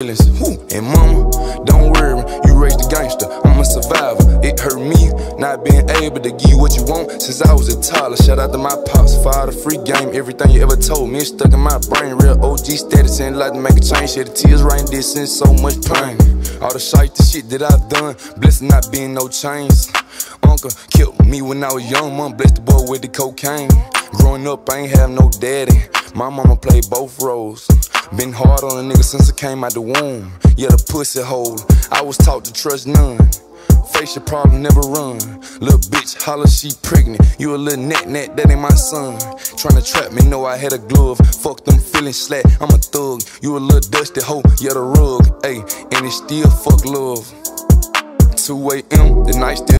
And mama, don't worry, you raised a gangster. I'm a survivor. It hurt me not being able to give you what you want since I was a toddler. Shout out to my pops all the free game. Everything you ever told me is stuck in my brain. Real OG status and like to make a change. Shed the tears right this since so much pain. All the shite, the shit that I've done, blessed not being no chains. Uncle killed me when I was young, mom blessed the boy with the cocaine. Growing up, I ain't have no daddy. My mama played both roles. Been hard on a nigga since I came out the womb. Yeah, the pussy hole. I was taught to trust none. Face your problem, never run. Little bitch, holler, she pregnant. You a little net net, that ain't my son. Tryna trap me, know I had a glove. Fuck them feeling slack, I'm a thug. You a little dusty hoe, yeah, the rug. Ayy, and it still fuck love. 2 a.m., the night still.